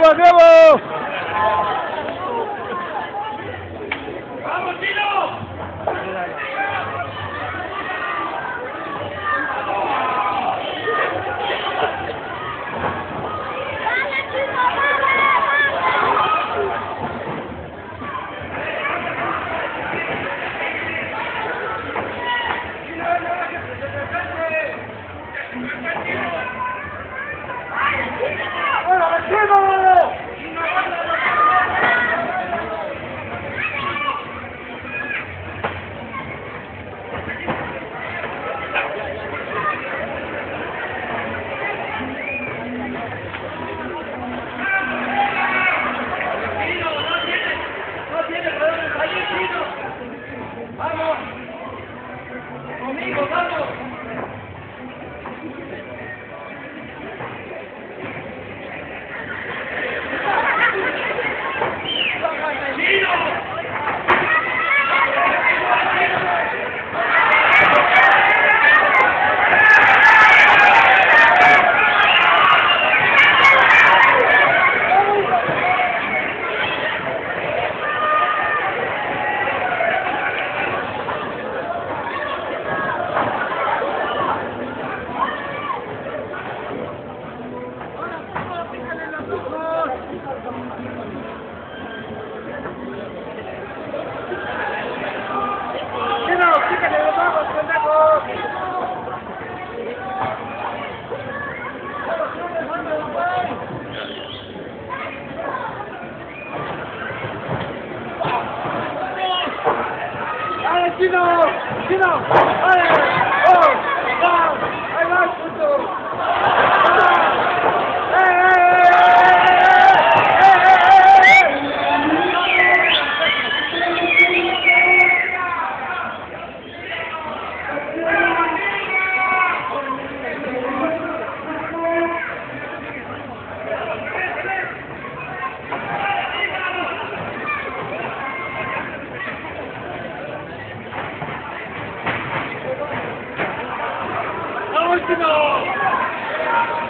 ¡Vamos, vamos! Come on. Get off! Get off! Oh! I 니다